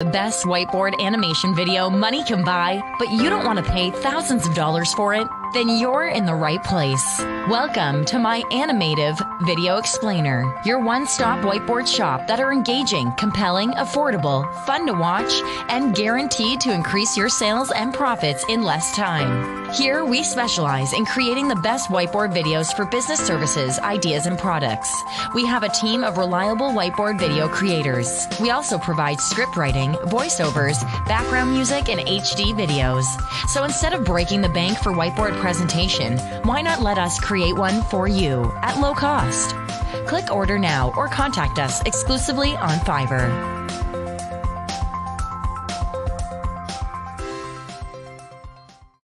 The best whiteboard animation video money can buy, but you don't want to pay thousands of dollars for it? Then you're in the right place. Welcome to my Animative Video Explainer, your one stop whiteboard shop that are engaging, compelling, affordable, fun to watch, and guaranteed to increase your sales and profits in less time. Here, we specialize in creating the best whiteboard videos for business services, ideas, and products. We have a team of reliable whiteboard video creators. We also provide script writing, voiceovers, background music, and HD videos. So instead of breaking the bank for whiteboard presentation, why not let us create one for you at low cost? Click order now or contact us exclusively on Fiverr.